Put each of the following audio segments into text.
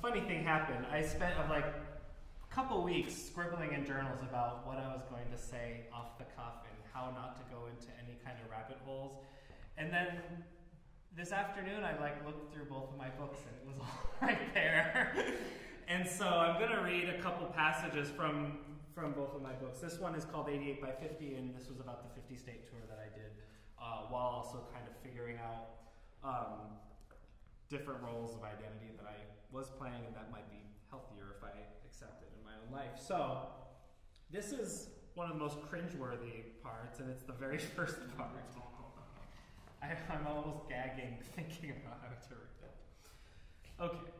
funny thing happened. I spent uh, like a couple weeks scribbling in journals about what I was going to say off the cuff and how not to go into any kind of rabbit holes. And then this afternoon, I like looked through both of my books and it was all right there. and so I'm going to read a couple passages from from both of my books. This one is called 88 by 50, and this was about the 50 state tour that I did, uh, while also kind of figuring out um, different roles of identity that I was playing and that might be healthier if I accept it in my own life. So, this is one of the most cringeworthy parts, and it's the very first part. I, am almost gagging thinking about how to read it. Okay.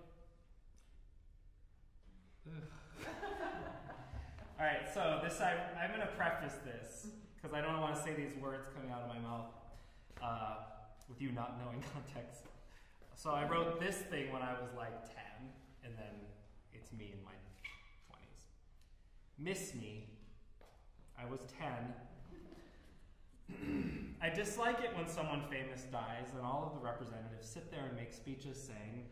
All right, so this I, I'm going to preface this because I don't want to say these words coming out of my mouth uh, with you not knowing context. So I wrote this thing when I was like 10, and then it's me in my 20s. Miss me. I was 10. I dislike it when someone famous dies and all of the representatives sit there and make speeches saying,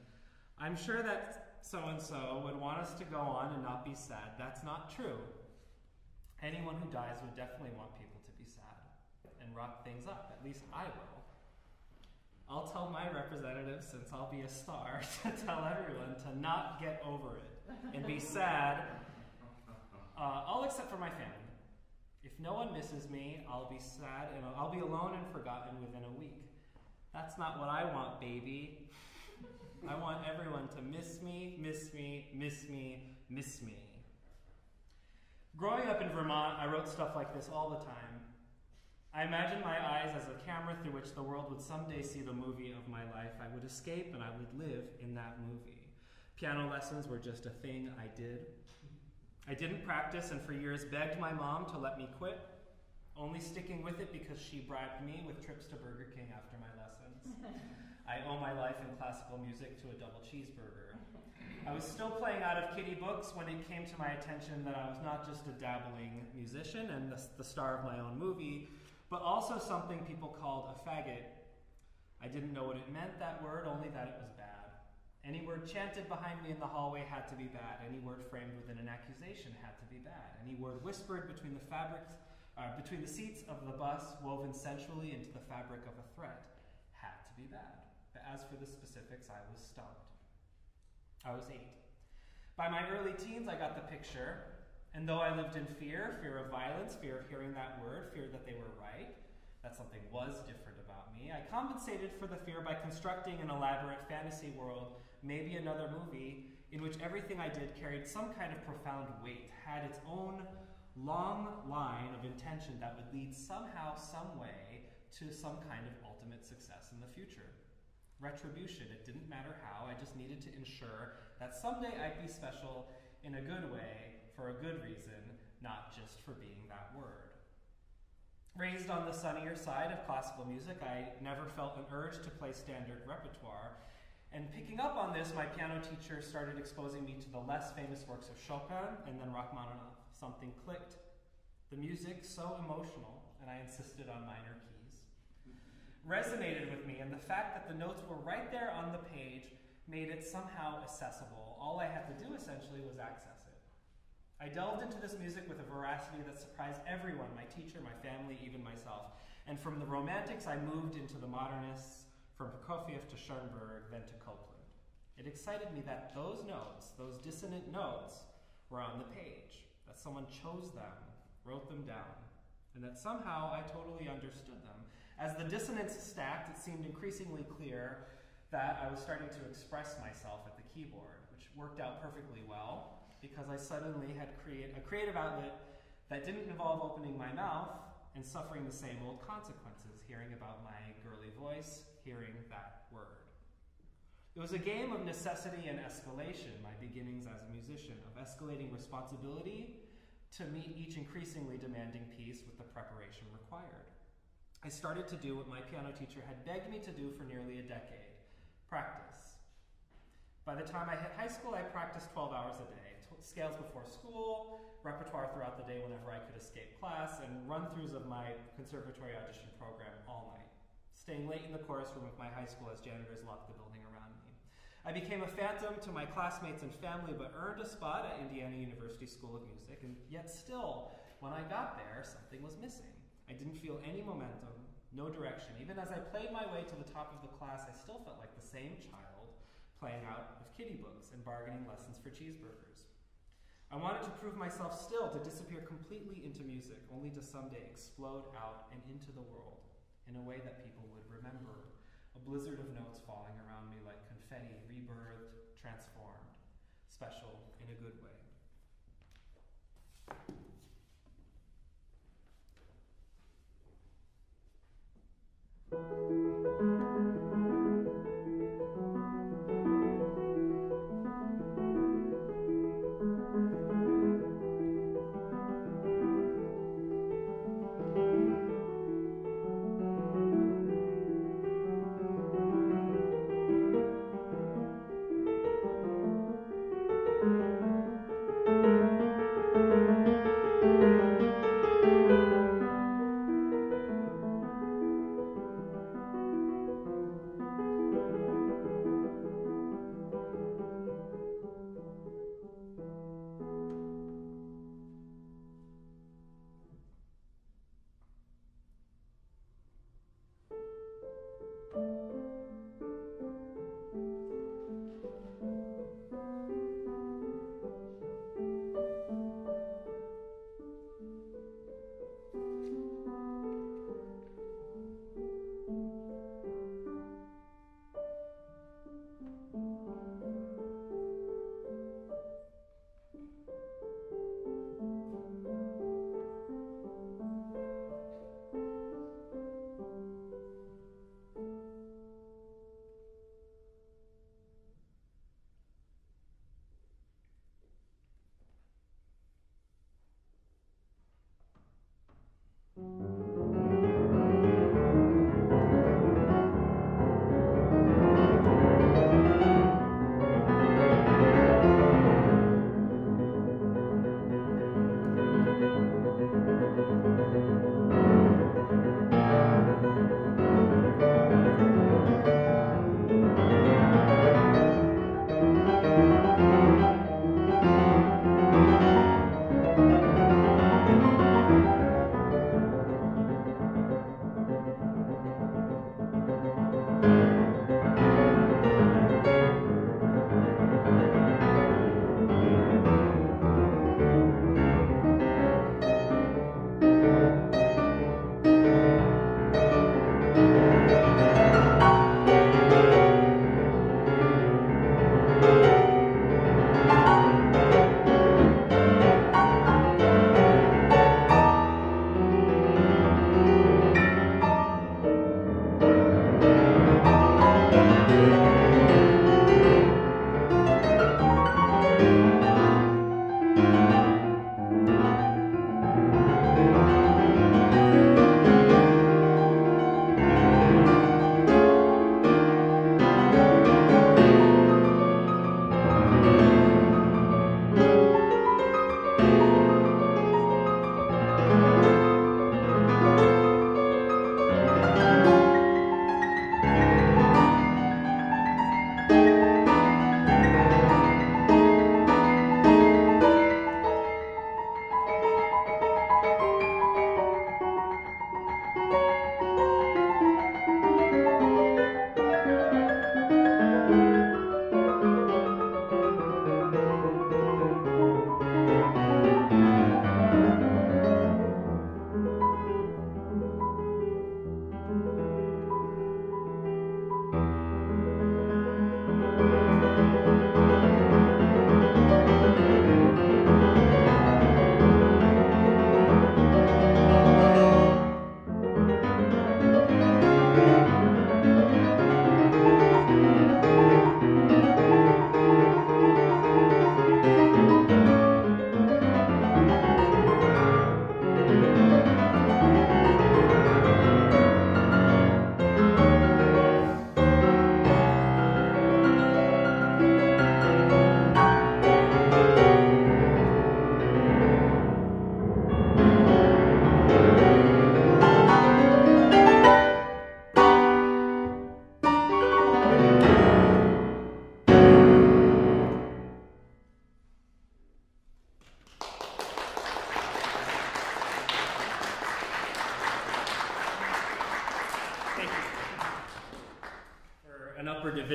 I'm sure that so and so would want us to go on and not be sad. That's not true. Anyone who dies would definitely want people to be sad and rock things up. At least I will. I'll tell my representatives, since I'll be a star, to tell everyone to not get over it and be sad, uh, all except for my family. If no one misses me, I'll be sad and I'll be alone and forgotten within a week. That's not what I want, baby. I want everyone to miss me, miss me, miss me, miss me. Growing up in Vermont, I wrote stuff like this all the time. I imagined my eyes as a camera through which the world would someday see the movie of my life. I would escape and I would live in that movie. Piano lessons were just a thing I did. I didn't practice and for years begged my mom to let me quit, only sticking with it because she bribed me with trips to Burger King after my lessons. I owe my life in classical music to a double cheeseburger. I was still playing out of kitty books when it came to my attention that I was not just a dabbling musician and the, the star of my own movie, but also something people called a faggot. I didn't know what it meant, that word, only that it was bad. Any word chanted behind me in the hallway had to be bad. Any word framed within an accusation had to be bad. Any word whispered between the fabrics, uh, between the seats of the bus, woven sensually into the fabric of a threat, had to be bad. But as for the specifics, I was stumped. I was eight. By my early teens, I got the picture, and though I lived in fear fear of violence, fear of hearing that word, fear that they were right, that something was different about me I compensated for the fear by constructing an elaborate fantasy world, maybe another movie, in which everything I did carried some kind of profound weight, had its own long line of intention that would lead somehow, some way, to some kind of ultimate success in the future retribution. It didn't matter how, I just needed to ensure that someday I'd be special in a good way, for a good reason, not just for being that word. Raised on the sunnier side of classical music, I never felt an urge to play standard repertoire. And picking up on this, my piano teacher started exposing me to the less famous works of Chopin and then Rachmaninoff. Something clicked. The music, so emotional, and I insisted on minor keys resonated with me, and the fact that the notes were right there on the page made it somehow accessible. All I had to do essentially was access. I delved into this music with a veracity that surprised everyone my teacher, my family, even myself. And from the Romantics, I moved into the Modernists, from Prokofiev to Schoenberg, then to Copland. It excited me that those notes, those dissonant notes, were on the page, that someone chose them, wrote them down, and that somehow I totally understood them. As the dissonance stacked, it seemed increasingly clear that I was starting to express myself at the keyboard, which worked out perfectly well because I suddenly had create, a creative outlet that didn't involve opening my mouth and suffering the same old consequences, hearing about my girly voice, hearing that word. It was a game of necessity and escalation, my beginnings as a musician, of escalating responsibility to meet each increasingly demanding piece with the preparation required. I started to do what my piano teacher had begged me to do for nearly a decade practice. By the time I hit high school, I practiced 12 hours a day scales before school, repertoire throughout the day whenever I could escape class, and run throughs of my conservatory audition program all night, staying late in the chorus room of my high school as janitors locked the building around me. I became a phantom to my classmates and family, but earned a spot at Indiana University School of Music, and yet still, when I got there, something was missing. I didn't feel any momentum, no direction. Even as I played my way to the top of the class, I still felt like the same child playing out of kitty books and bargaining lessons for cheeseburgers. I wanted to prove myself still to disappear completely into music, only to someday explode out and into the world in a way that people would remember. A blizzard of notes falling around me like confetti, rebirthed, transformed, special in a good way.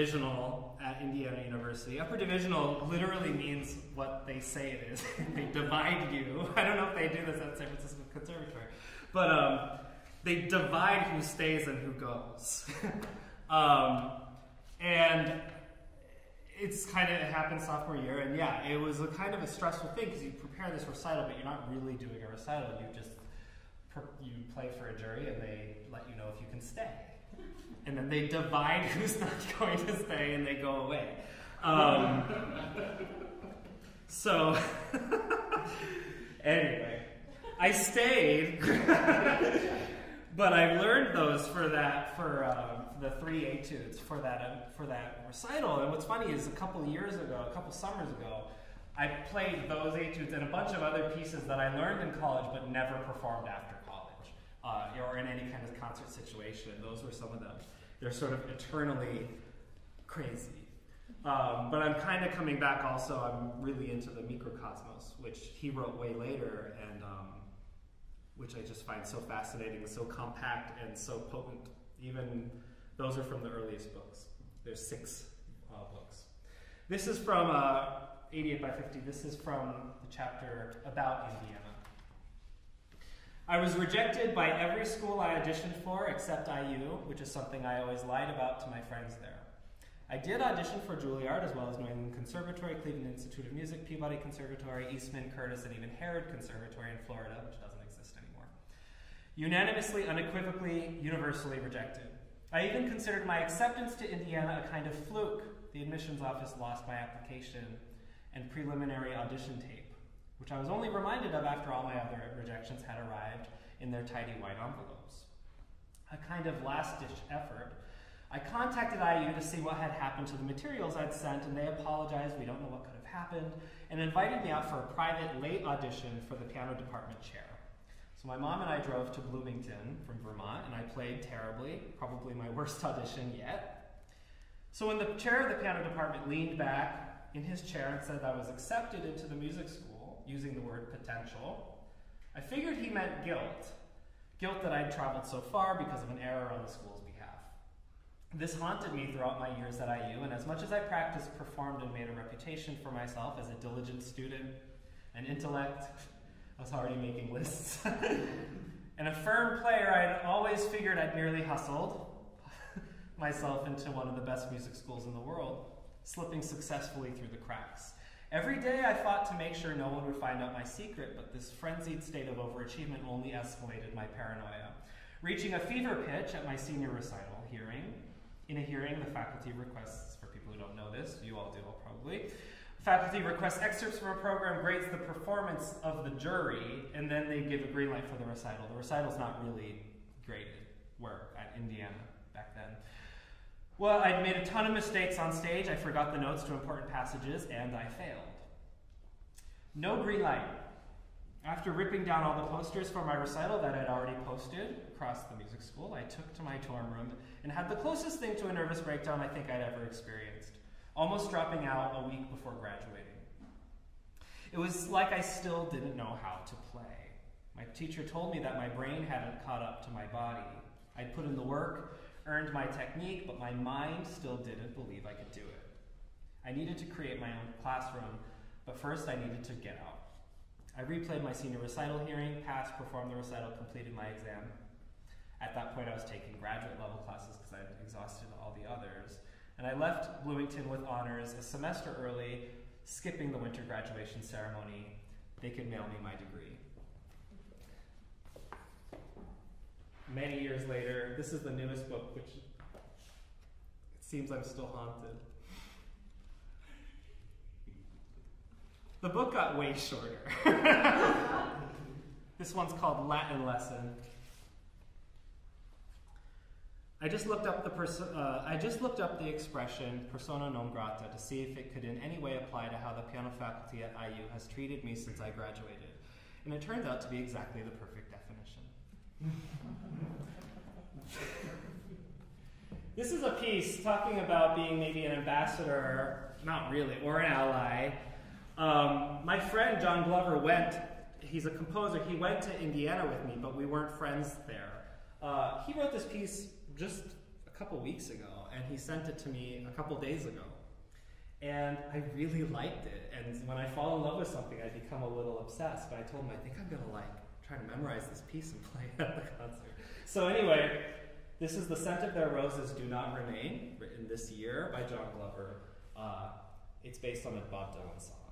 Divisional at Indiana University. Upper divisional literally means what they say it is. they divide you. I don't know if they do this at San Francisco Conservatory, but um, they divide who stays and who goes. um, and it's kind of it happened sophomore year, and yeah, it was a kind of a stressful thing because you prepare this recital, but you're not really doing a recital. You just you play for a jury, and they let you know if you can stay, and then they divide who's not going to stay, and they go away. Um, so anyway, I stayed, but I learned those for that for. Um, the three etudes for that uh, for that recital. And what's funny is a couple years ago, a couple summers ago, I played those etudes and a bunch of other pieces that I learned in college but never performed after uh, or in any kind of concert situation. Those were some of them. They're sort of eternally crazy. Um, but I'm kind of coming back also, I'm really into the Mikrokosmos, which he wrote way later, and um, which I just find so fascinating so compact and so potent. Even those are from the earliest books. There's six uh, books. This is from uh, 88 by 50. This is from the chapter about Indiana. I was rejected by every school I auditioned for except IU, which is something I always lied about to my friends there. I did audition for Juilliard as well as New England Conservatory, Cleveland Institute of Music, Peabody Conservatory, Eastman, Curtis, and even Harid Conservatory in Florida, which doesn't exist anymore. Unanimously, unequivocally, universally rejected. I even considered my acceptance to Indiana a kind of fluke. The admissions office lost my application and preliminary audition tape, which I was only reminded of after all my other rejections had arrived in their tidy white envelopes. A kind of last ditch effort. I contacted IU to see what had happened to the materials I'd sent, and they apologized, we don't know what could have happened, and invited me out for a private late audition for the piano department chair. So my mom and I drove to Bloomington from Vermont, and I played terribly, probably my worst audition yet. So when the chair of the piano department leaned back in his chair and said I was accepted into the music school, using the word potential, I figured he meant guilt. Guilt that I'd traveled so far because of an error on the school's behalf. This haunted me throughout my years at IU, and as much as I practiced, performed, and made a reputation for myself as a diligent student, an intellect, I was already making lists. and a firm player, I had always figured I'd merely hustled myself into one of the best music schools in the world, slipping successfully through the cracks. Every day I fought to make sure no one would find out my secret, but this frenzied state of overachievement only escalated my paranoia. Reaching a fever pitch at my senior recital hearing, in a hearing, the faculty requests, for people who don't know this, you all do all probably, Faculty requests excerpts from a program, grades the performance of the jury, and then they give a green light for the recital. The recital's not really graded work at Indiana back then. Well, I'd made a ton of mistakes on stage. I forgot the notes to important passages, and I failed. No green light. After ripping down all the posters for my recital that I'd already posted across the music school, I took to my dorm room and had the closest thing to a nervous breakdown I think I'd ever experienced almost dropping out a week before graduating. It was like I still didn't know how to play. My teacher told me that my brain hadn't caught up to my body. I'd put in the work, earned my technique, but my mind still didn't believe I could do it. I needed to create my own classroom, but first I needed to get out. I replayed my senior recital hearing, passed, performed the recital, completed my exam. At that point, I was taking graduate level classes because I'd exhausted all the others and I left Bloomington with honors a semester early, skipping the winter graduation ceremony. They could mail me my degree. Many years later, this is the newest book, which it seems I'm still haunted. The book got way shorter. this one's called Latin Lesson. I just looked up the uh, I just looked up the expression persona non grata to see if it could in any way apply to how the piano faculty at IU has treated me since I graduated, and it turned out to be exactly the perfect. This is a piece talking about being maybe an ambassador, not really, or an ally. Um, my friend John Glover went. He's a composer. He went to Indiana with me, but we weren't friends there. Uh, he wrote this piece just a couple weeks ago, and he sent it to me a couple days ago. And I really liked it. And when I fall in love with something, I become a little obsessed. But I told him, I think I'm gonna like try to memorize this piece and play it at the concert. So anyway, this is The Scent of Their Roses Do Not Remain, written this year by John Glover. Uh, it's based on a Bob Dylan song.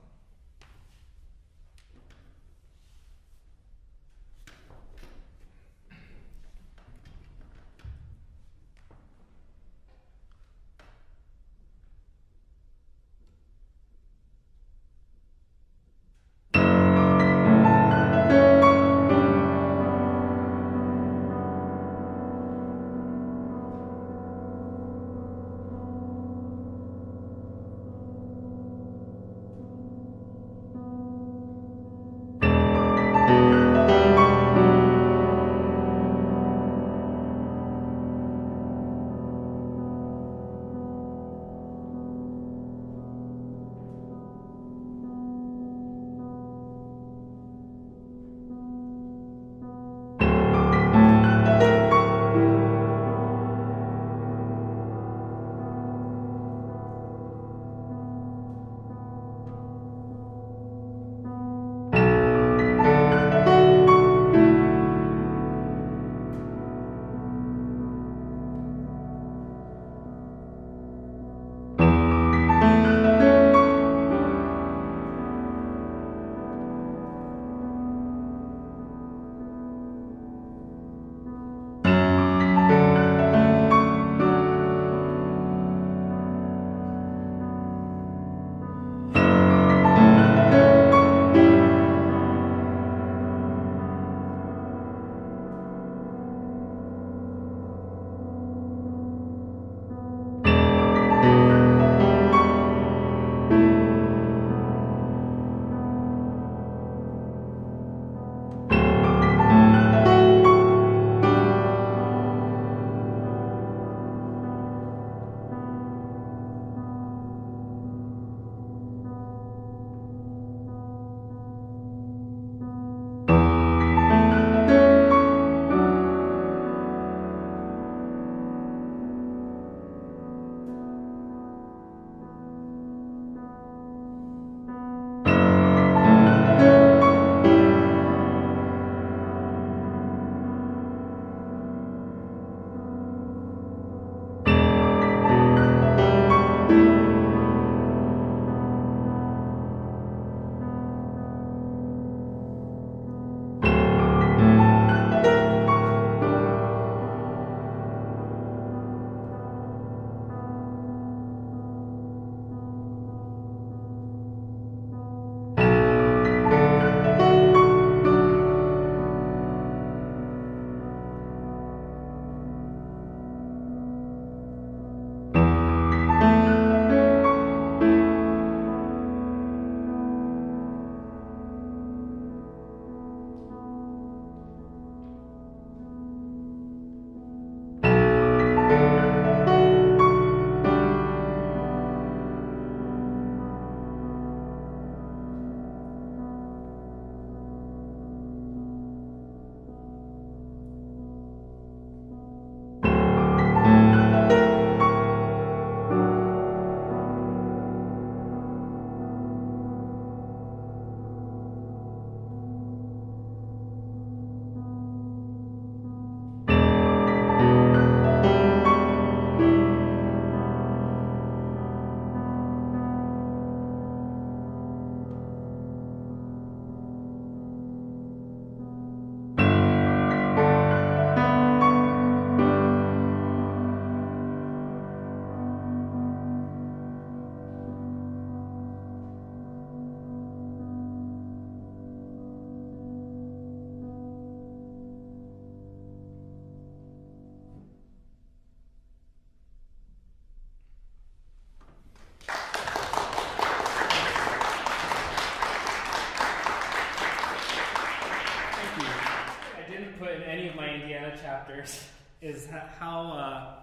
Chapters is how uh,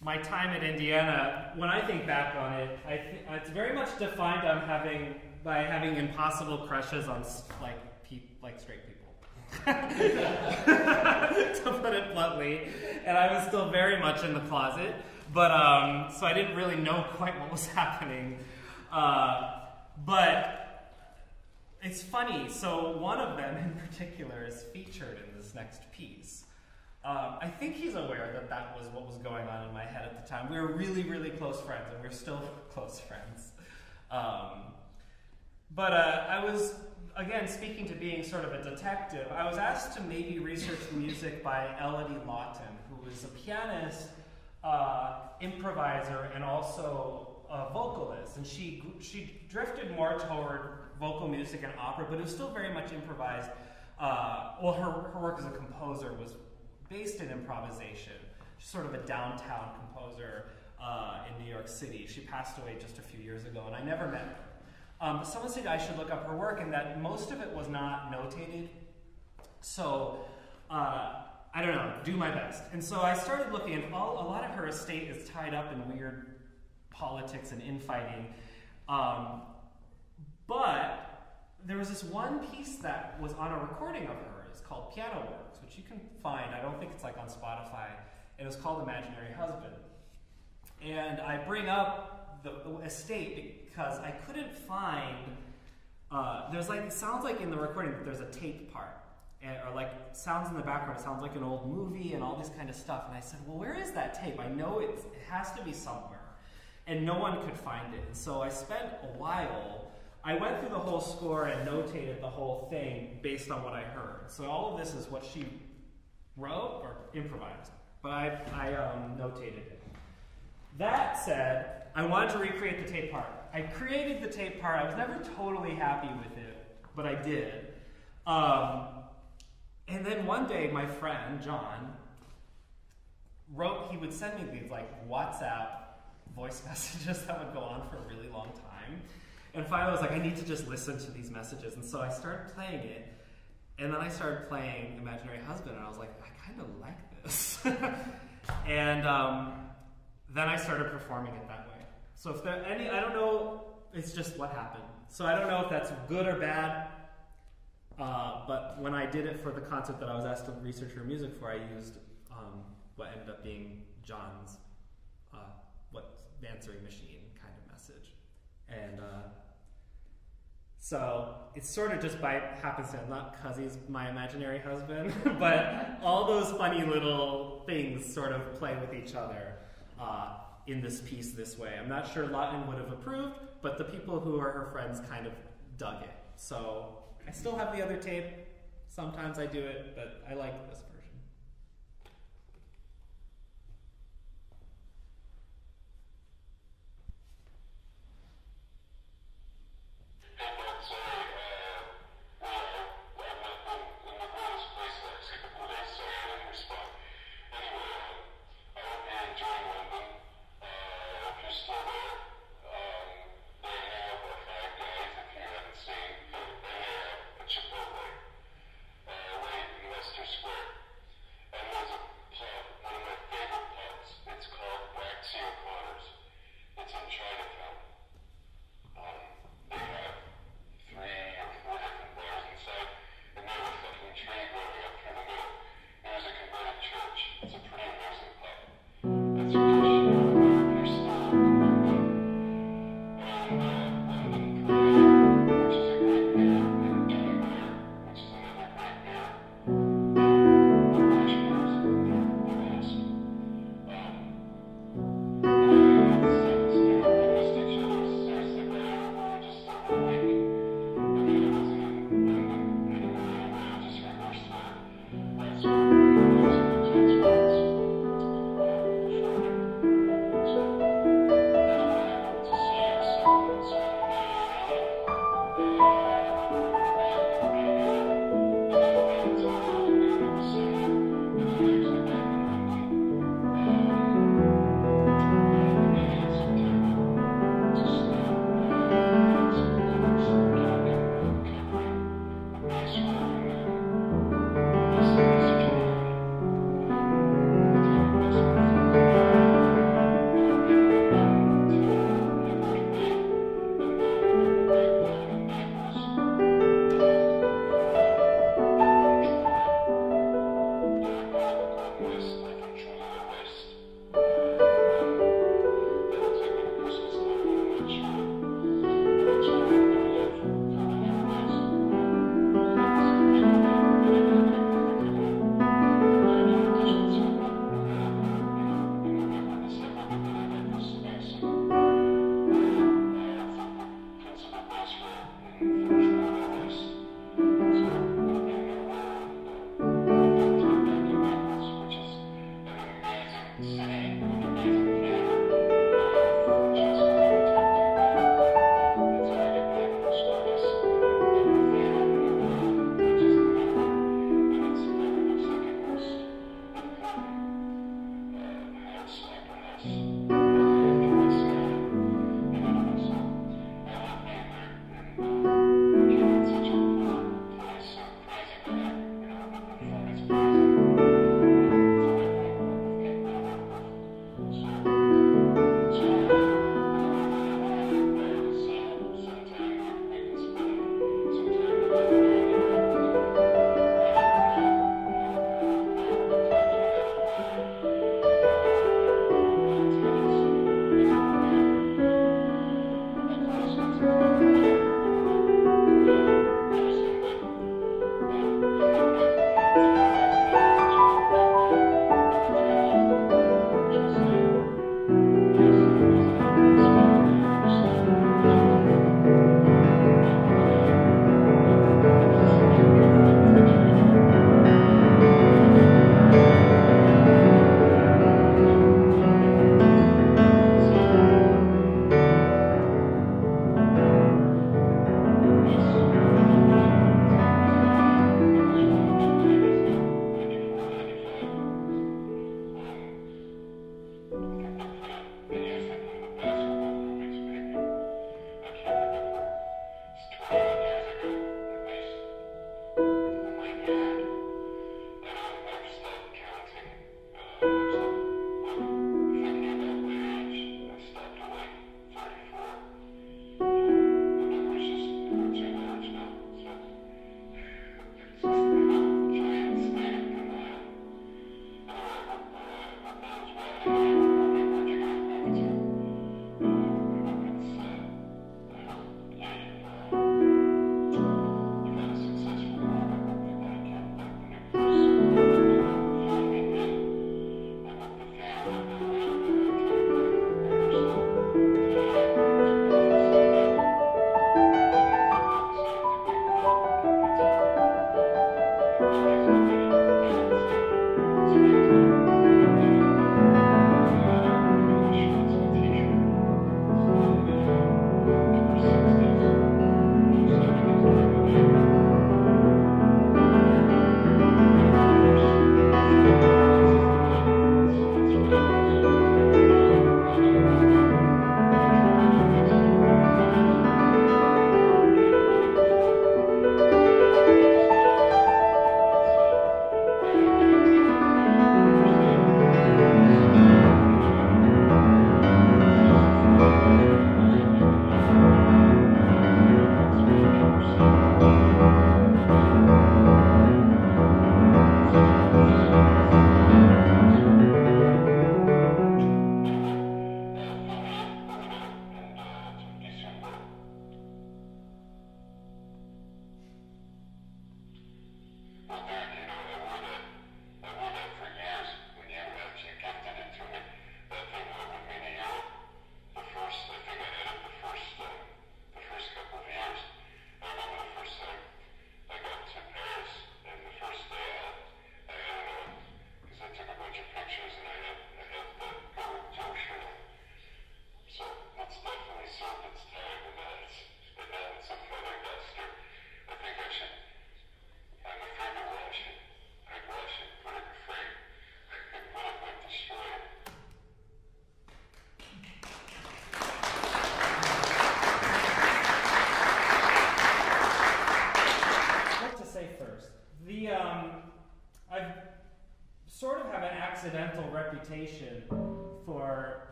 my time at Indiana, when I think back on it, I th- it's very much defined on having by having impossible crushes on like pe- like straight people. to put it bluntly, and I was still very much in the closet. but um, so I didn't really know quite what was happening. Uh, but it's funny. So one of them in particular is featured in this next piece. Um, I think he's aware that that was what was going on in my head at the time. We were really, really close friends, and we're still close friends. Um, but uh, I was, again, speaking to being sort of a detective, I was asked to maybe research music by Elodie Lauten, who was a pianist, uh, improviser, and also a vocalist. And she, she drifted more toward vocal music and opera, but it was still very much improvised. Uh, well, her, her work as a composer was based in improvisation. She's sort of a downtown composer uh, in New York City. She passed away just a few years ago, and I never met her. Um, someone said I should look up her work, and that most of it was not notated. So uh, I don't know, do my best. And so I started looking, and all, a lot of her estate is tied up in weird politics and infighting. Um, but there was this one piece that was on a recording of hers called Piano Works, which you can find. I don't think it's like on Spotify. It was called Imaginary Husband. And I bring up the, the estate because I couldn't find. Uh, there's like it sounds like in the recording that there's a tape part, and, or like sounds in the background. It sounds like an old movie and all this kind of stuff. And I said, well, where is that tape? I know it has to be somewhere, and no one could find it. And so I spent a while. I went through the whole score and notated the whole thing based on what I heard. So all of this is what she wrote or improvised, but I, I um, notated it. That said, I wanted to recreate the tape part. I created the tape part. I was never totally happy with it, but I did. Um, and then one day, my friend John wrote. He would send me these like WhatsApp voice messages that would go on for a really long time. And finally, I was like, I need to just listen to these messages. And so I started playing it. And then I started playing Imaginary Husband, and I was like, I kind of like this. and um, then I started performing it that way. So if there any, I don't know, it's just what happened. So I don't know if that's good or bad. Uh, but when I did it for the concert that I was asked to research her music for, I used um, what ended up being John's uh, what answering machine kind of message, and uh, so it's sort of just by happenstance, not because he's my imaginary husband, but all those funny little things sort of play with each other uh, in this piece this way. I'm not sure Lauten would have approved, but the people who are her friends kind of dug it. So I still have the other tape. Sometimes I do it, but I like this Thank you.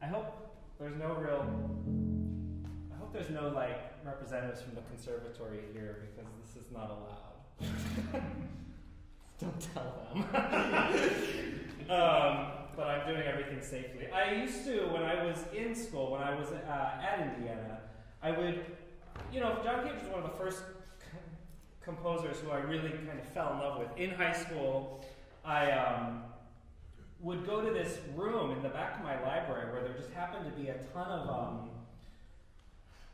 I hope there's no real. I hope there's no like representatives from the conservatory here because this is not allowed. Don't tell them. um, but I'm doing everything safely. I used to, when I was in school, when I was uh, at Indiana, I would, you know, John Cage was one of the first composers who I really kind of fell in love with. In high school, I um, would go to this room in the back of my library where there just happened to be a ton of um,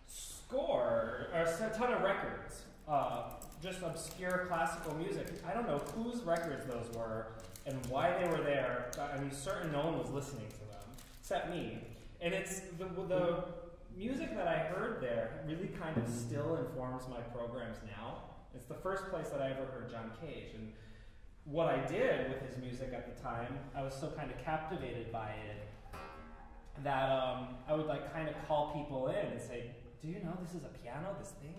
score, or a ton of records. Uh, just obscure classical music. I don't know whose records those were and why they were there. But I'm certain no one was listening to them except me. And it's the, the music that I heard there really kind of still informs my programs now. It's the first place that I ever heard John Cage. And what I did with his music at the time, I was so kind of captivated by it that um, I would like kind of call people in and say, "Do you know this is a piano? This thing?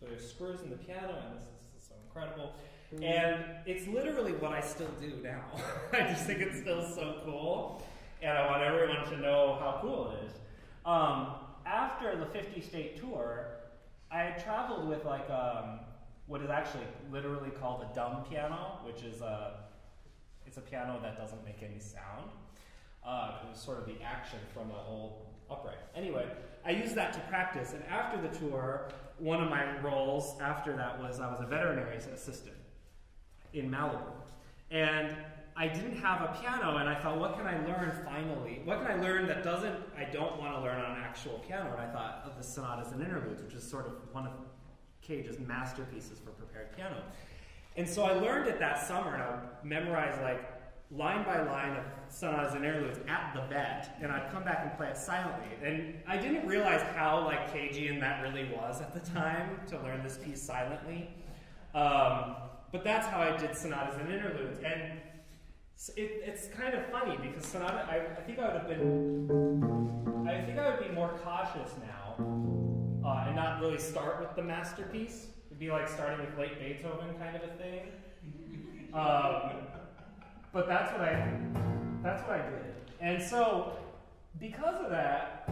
There's screws in the piano, and this is, this is so incredible." Mm-hmm. And it's literally what I still do now. I just think it's still so cool, and I want everyone to know how cool it is. Um, after the 50 state tour, I traveled with like um, what is actually literally called a dumb piano, which is a it's a piano that doesn't make any sound. Uh, it was sort of the action from an old upright. Anyway, I used that to practice, and after the tour, one of my roles after that was I was a veterinary assistant in Malibu, and I didn't have a piano, and I thought, what can I learn finally? What can I learn that doesn't I don't want to learn on an actual piano? And I thought of the sonatas and interludes, which is sort of one of Cage's masterpieces for prepared piano. And so I learned it that summer, and I would memorize like line by line of sonatas and interludes at the vet, and I'd come back and play it silently. And I didn't realize how like Cageian that really was at the time to learn this piece silently. Um, but that's how I did sonatas and interludes. And it, it's kind of funny because sonata, I, I think I would have been, I think I would be more cautious now uh, and not really start with the masterpiece. It'd be like starting with late Beethoven kind of a thing. Um, but that's what I that's what I did. And so because of that,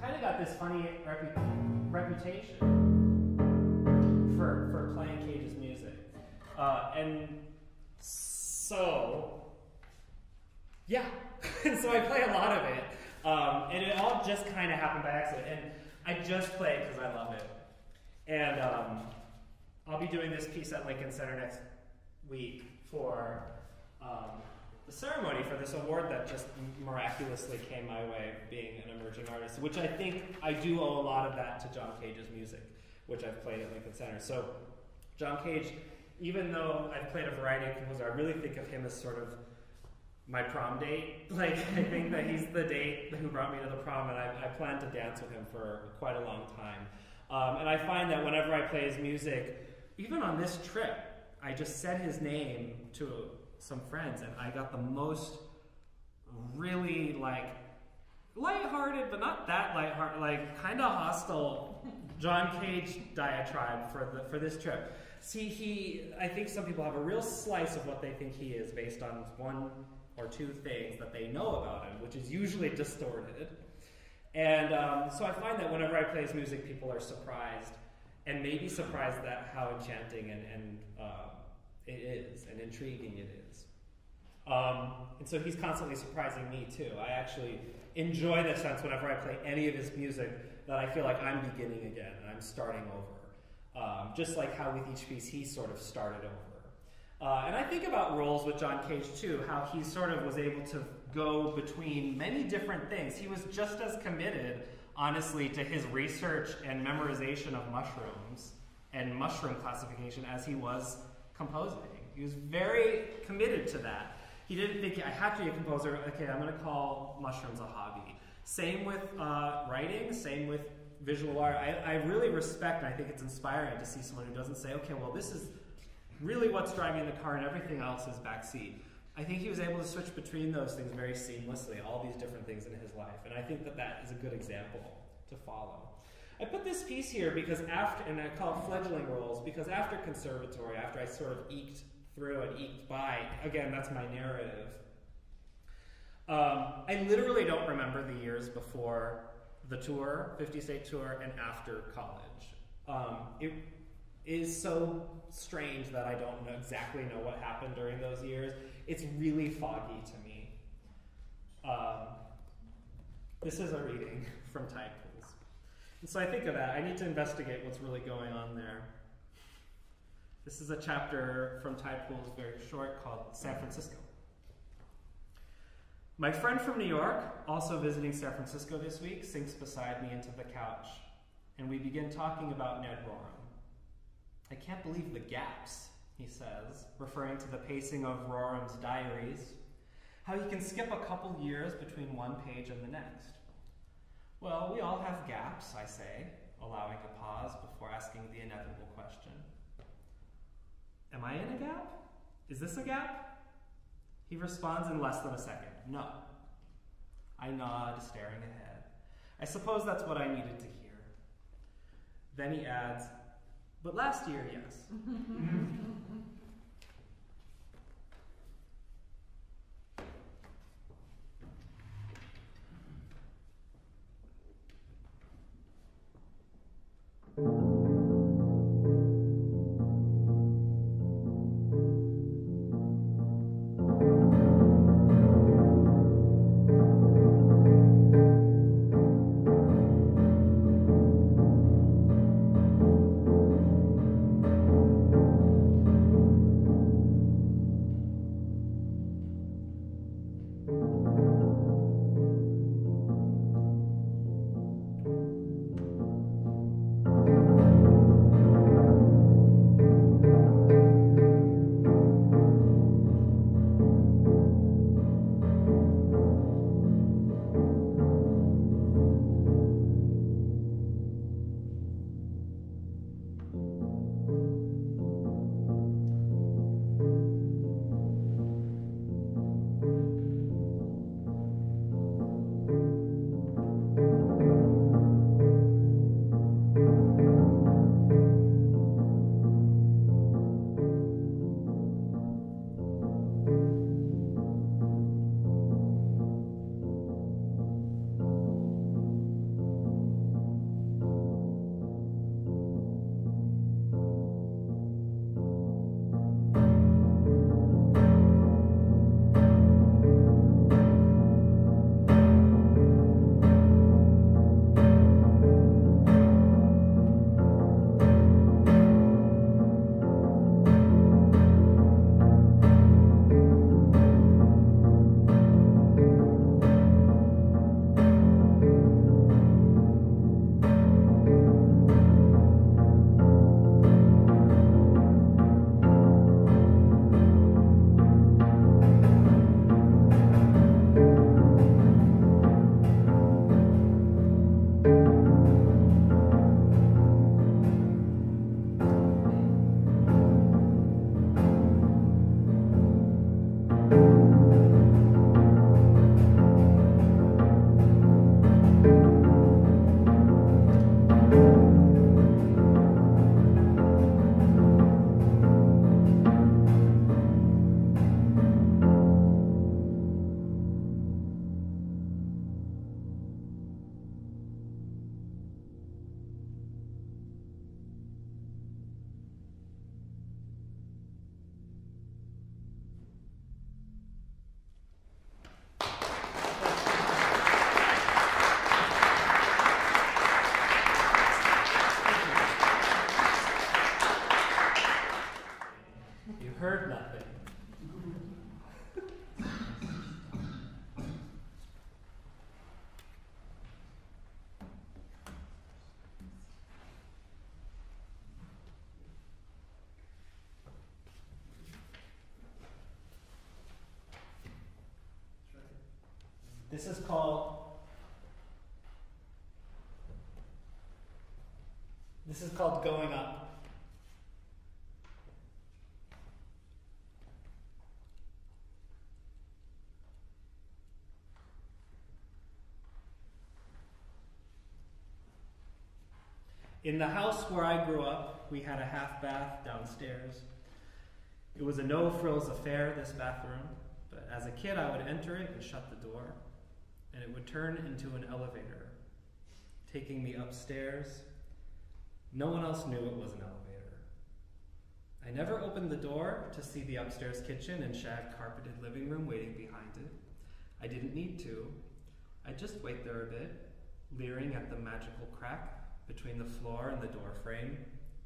kind of got this funny repu- reputation for for playing Cage's music. Uh, and so yeah, so I play a lot of it. Um, and it all just kind of happened by accident. And I just play it because I love it. And um, I'll be doing this piece at Lincoln Center next week for um, the ceremony for this award that just miraculously came my way, being an emerging artist, which I think I do owe a lot of that to John Cage's music, which I've played at Lincoln Center. So, John Cage, even though I've played a variety of composers, I really think of him as sort of my prom date. Like, I think that he's the date who brought me to the prom, and I, I plan to dance with him for quite a long time. Um, and I find that whenever I play his music, even on this trip, I just said his name to some friends, and I got the most really like lighthearted, but not that lighthearted, like kind of hostile John Cage diatribe for the for this trip. See, he, I think some people have a real slice of what they think he is based on one or two things that they know about him, which is usually distorted. And um, so I find that whenever I play his music, people are surprised, and maybe surprised at how enchanting and, and uh, it is, and intriguing it is. Um, and so he's constantly surprising me too. I actually enjoy the sense whenever I play any of his music that I feel like I'm beginning again and I'm starting over. Um, just like how with each piece he sort of started over. Uh, and I think about roles with John Cage too, how he sort of was able to go between many different things. He was just as committed, honestly, to his research and memorization of mushrooms and mushroom classification as he was composing. He was very committed to that. He didn't think, I have to be a composer, okay, I'm going to call mushrooms a hobby. Same with uh, writing, same with visual art. I, I really respect, and I think it's inspiring to see someone who doesn't say, okay, well, this is really what's driving the car and everything else is backseat. I think he was able to switch between those things very seamlessly, all these different things in his life. And I think that that is a good example to follow. I put this piece here because after, and I call it fledgling roles, because after conservatory, after I sort of eked through and eked by, again, that's my narrative. Um, I literally don't remember the years before the tour, 50 state tour, and after college. Um, it is so strange that I don't know exactly know what happened during those years. It's really foggy to me. Um, this is a reading from Tide Pools. And so I think of that. I need to investigate what's really going on there. This is a chapter from Tide Pools, very short, called San Francisco. My friend from New York, also visiting San Francisco this week, sinks beside me into the couch, and we begin talking about Ned Rorem. I can't believe the gaps, he says, referring to the pacing of Rorem's diaries, how he can skip a couple years between one page and the next. Well, we all have gaps, I say, allowing a pause before asking the inevitable question. Am I in a gap? Is this a gap? He responds in less than a second No. I nod, staring ahead. I suppose that's what I needed to hear. Then he adds, But last year, yes. This is called This is called going up. In the house where I grew up, we had a half bath downstairs. It was a no frills affair, this bathroom, but as a kid, I would enter it and shut the door, and it would turn into an elevator, taking me upstairs. No one else knew it was an elevator. I never opened the door to see the upstairs kitchen and shag carpeted living room waiting behind it. I didn't need to. I'd just wait there a bit, leering at the magical crack between the floor and the door frame,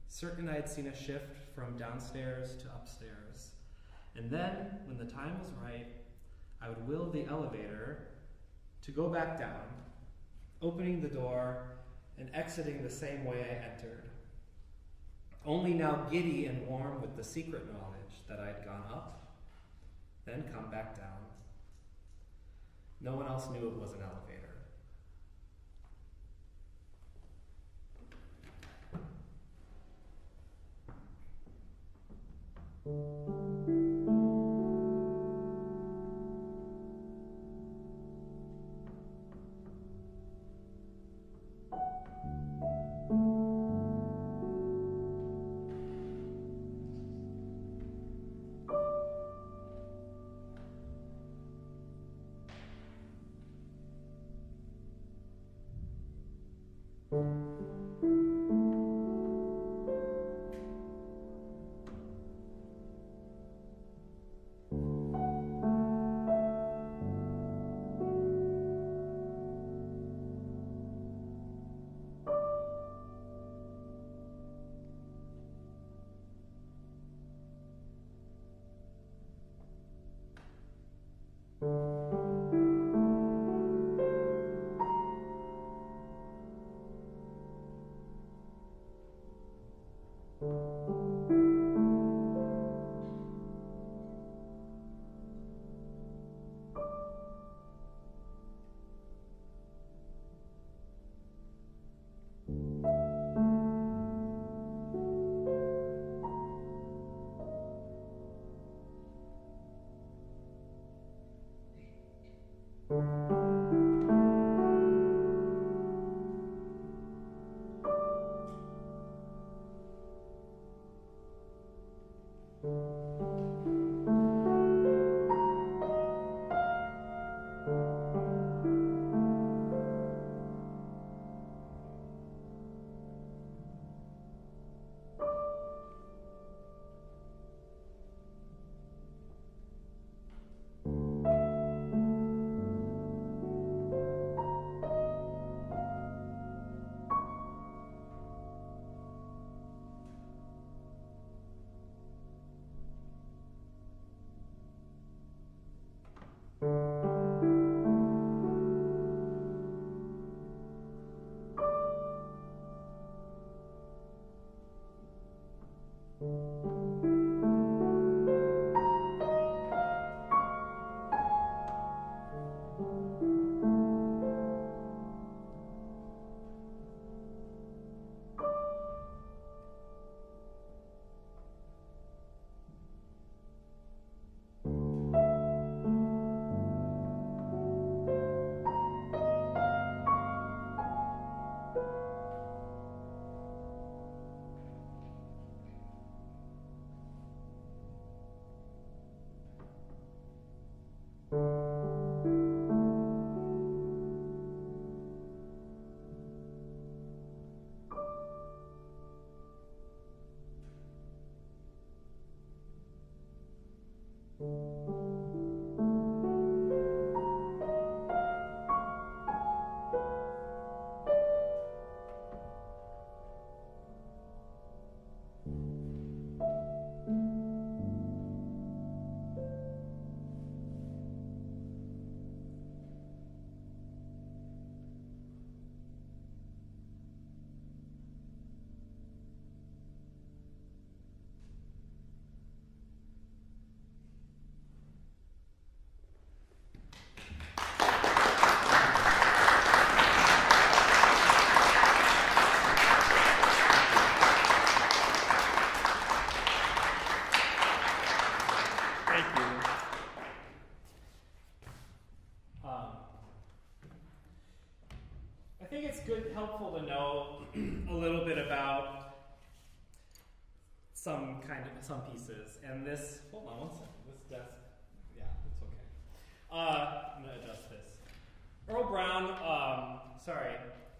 certain I had seen a shift from downstairs to upstairs. And then, when the time was right, I would will the elevator to go back down, opening the door and exiting the same way I entered, only now giddy and warm with the secret knowledge that I had gone up, then come back down. No one else knew it was an elevator.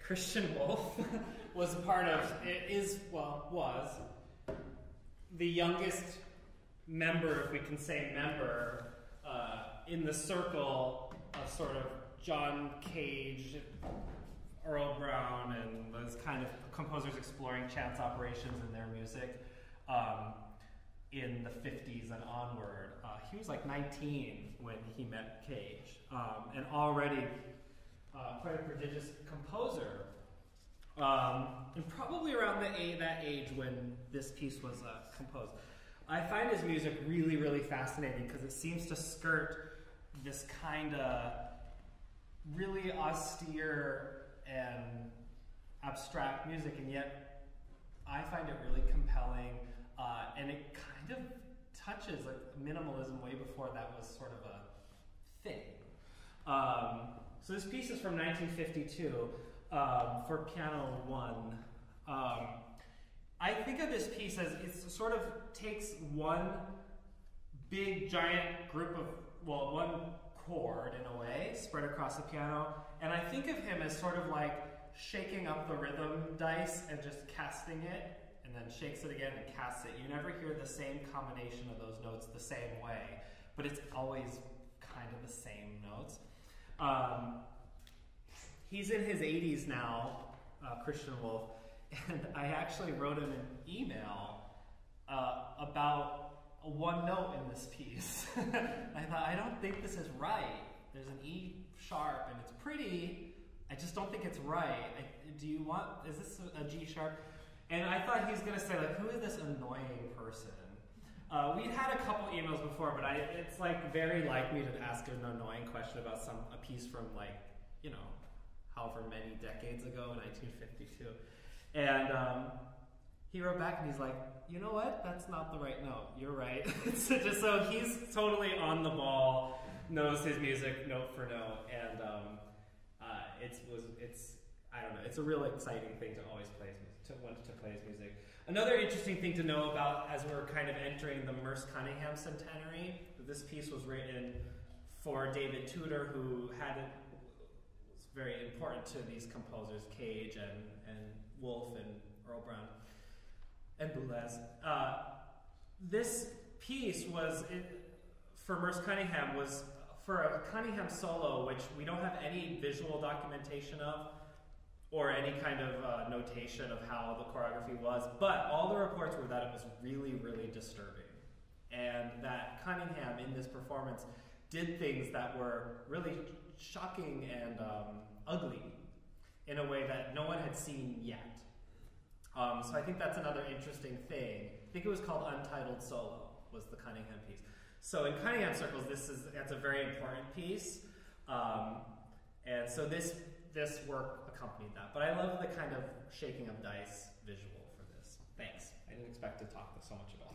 Christian Wolff was part of. Is well was the youngest member, if we can say member, uh, in the circle of sort of John Cage, Earle Brown, and those kind of composers exploring chance operations in their music um, in the 50s and onward. Uh, he was like 19 when he met Cage, um, and already uh, quite a prodigious composer. Um, and probably around the that age when this piece was uh, composed. I find his music really, really fascinating because it seems to skirt this kind of really austere and abstract music, and yet I find it really compelling, uh, and it kind of touches like minimalism way before that was sort of a thing. Um, so this piece is from 1952 um, for piano one. Um, I think of this piece as it sort of takes one big giant group of well one chord in a way spread across the piano, and I think of him as sort of like shaking up the rhythm dice and just casting it, and then shakes it again and casts it. You never hear the same combination of those notes the same way, but it's always kind of the same notes. Um, he's in his 80s now, uh, Christian Wolff, and I actually wrote him an email uh, about one note in this piece. I thought, I don't think this is right. There's an E sharp and it's pretty. I just don't think it's right. I, do you want, is this a G sharp? And I thought he was going to say, like, who is this annoying person? Uh, we'd had a couple emails before, but I, it's like very like me to ask an annoying question about some a piece from like, you know, however many decades ago, 1952. And um, he wrote back and he's like, you know what? That's not the right note. You're right. so just so he's totally on the ball, knows his music note for note, and um, uh, it's was it's I don't know. It's a real exciting thing to always play to want to play his music. Another interesting thing to know about as we're kind of entering the Merce Cunningham centenary, this piece was written for David Tudor, who had it was very important to these composers, Cage and, and Wolff and Earle Brown and Boulez. Uh, this piece was it, for Merce Cunningham was for a Cunningham solo, which we don't have any visual documentation of or any kind of uh, notation of how the choreography was, but all the reports were that it was really, really disturbing. And that Cunningham in this performance did things that were really shocking and um, ugly in a way that no one had seen yet. Um, so I think that's another interesting thing. I think it was called Untitled Solo, was the Cunningham piece. So in Cunningham circles, this is that's a very important piece. Um, and so this this work accompanied that. But I love the kind of shaking of dice visual for this. Thanks. I didn't expect to talk so much about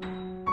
うん。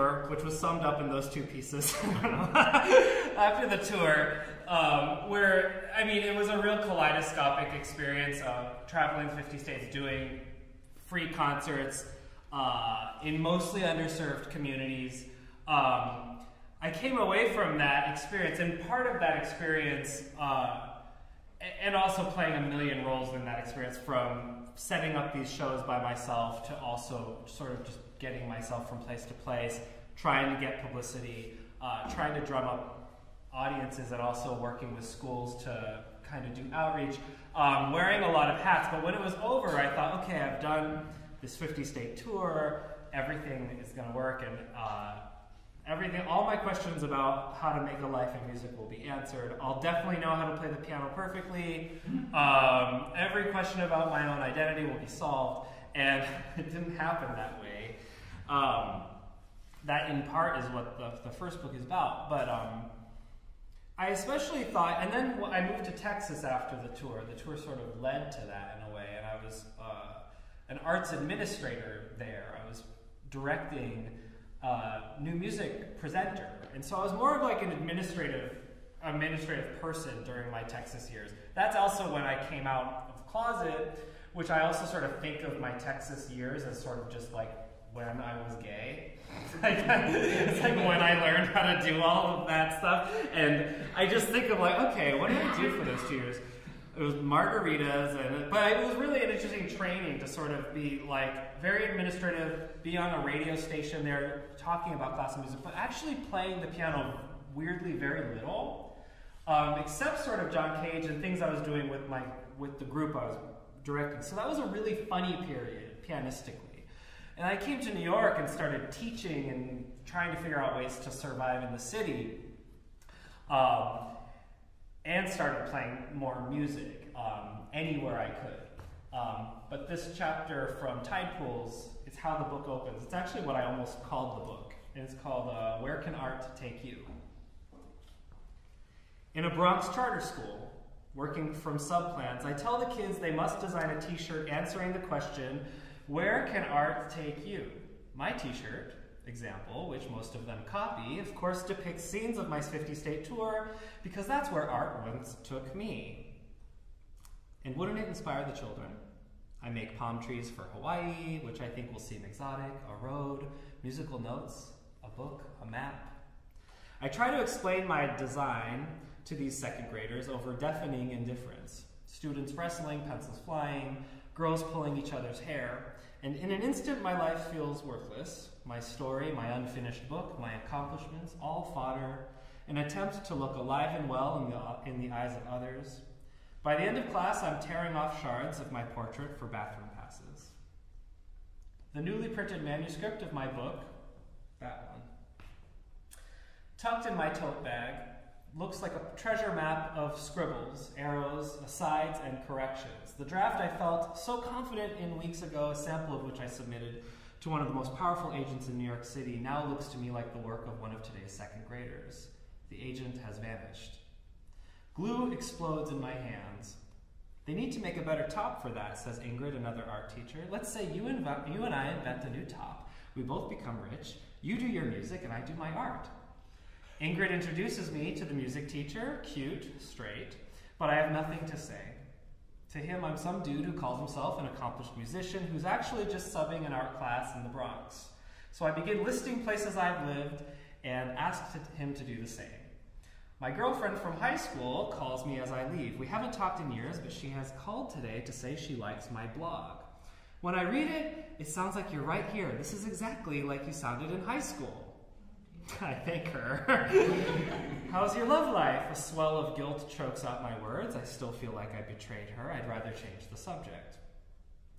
Tour, which was summed up in those two pieces, after the tour, um, where, I mean, it was a real kaleidoscopic experience of traveling 50 states, doing free concerts uh, in mostly underserved communities. Um, I came away from that experience, and part of that experience, uh, and also playing a million roles in that experience, from setting up these shows by myself to also sort of just getting myself from place to place, trying to get publicity, uh, trying to drum up audiences, and also working with schools to kind of do outreach, um, wearing a lot of hats. But when it was over, I thought, okay, I've done this 50 state tour, everything is going to work, and uh, everything, all my questions about how to make a life in music will be answered. I'll definitely know how to play the piano perfectly. Um, every question about my own identity will be solved, and it didn't happen that way. Um, that, in part, is what the, the first book is about. But um, I especially thought, and then I moved to Texas after the tour. The tour sort of led to that in a way, and I was uh, an arts administrator there. I was directing uh, new music presenter, and so I was more of like an administrative administrative person during my Texas years. That's also when I came out of closet, which I also sort of think of my Texas years as sort of just like when I was gay. it's like when I learned how to do all of that stuff. And I just think of like, okay, what did I do for those two years? It was margaritas, and but it was really an interesting training to sort of be like very administrative, be on a radio station there talking about classical music, but actually playing the piano weirdly very little, um, except sort of John Cage and things I was doing with my with the group I was directing. So that was a really funny period pianistically. And I came to New York and started teaching and trying to figure out ways to survive in the city. Um, and started playing more music um, anywhere I could. Um, but this chapter from Tide Pools is how the book opens. It's actually what I almost called the book. And it's called uh, Where Can Art Take You? In a Bronx charter school, working from subplans, I tell the kids they must design a t shirt answering the question where can art take you? My t shirt, example, which most of them copy, of course depicts scenes of my 50 state tour because that's where art once took me. And wouldn't it inspire the children? I make palm trees for Hawaii, which I think will seem exotic, a road, musical notes, a book, a map. I try to explain my design to these second graders over deafening indifference. Students wrestling, pencils flying, girls pulling each other's hair, and in an instant my life feels worthless. My story, my unfinished book, my accomplishments, all fodder, an attempt to look alive and well in the, in the eyes of others. By the end of class, I'm tearing off shards of my portrait for bathroom passes. The newly printed manuscript of my book, that one, tucked in my tote bag, looks like a treasure map of scribbles, arrows, asides, and corrections. The draft I felt so confident in weeks ago, a sample of which I submitted to one of the most powerful agents in New York City, now looks to me like the work of one of today's second graders. The agent has vanished. Glue explodes in my hands. They need to make a better top for that, says Ingrid, another art teacher. Let's say you, you and I invent a new top. We both become rich. You do your music, and I do my art. Ingrid introduces me to the music teacher, cute, straight, but I have nothing to say. To him, I'm some dude who calls himself an accomplished musician who's actually just subbing an art class in the Bronx. So I begin listing places I've lived and ask him to do the same. My girlfriend from high school calls me as I leave. We haven't talked in years, but she has called today to say she likes my blog. When I read it, it sounds like you're right here. This is exactly like you sounded in high school. I thank her. How's your love life? A swell of guilt chokes out my words. I still feel like I betrayed her. I'd rather change the subject.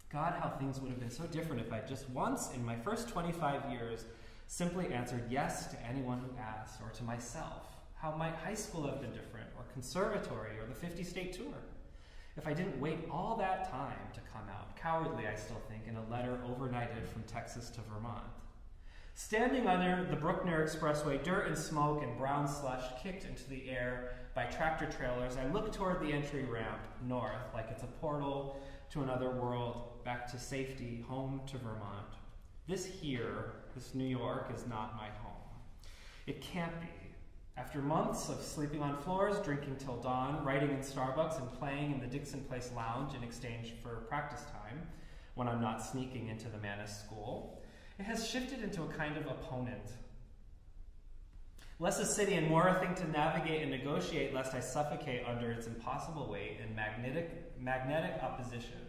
God, how things would have been so different if I just once in my first 25 years simply answered yes to anyone who asked, or to myself. How might high school have been different, or conservatory, or the 50 state tour? If I didn't wait all that time to come out, cowardly, I still think, in a letter overnighted from Texas to Vermont. Standing under the Bruckner Expressway, dirt and smoke and brown slush kicked into the air by tractor trailers, I look toward the entry ramp north like it's a portal to another world, back to safety, home to Vermont. This here, this New York, is not my home. It can't be. After months of sleeping on floors, drinking till dawn, writing in Starbucks, and playing in the Dixon Place lounge in exchange for practice time, when I'm not sneaking into the Mannes school, it has shifted into a kind of opponent. Less a city and more a thing to navigate and negotiate lest I suffocate under its impossible weight and magnetic, magnetic opposition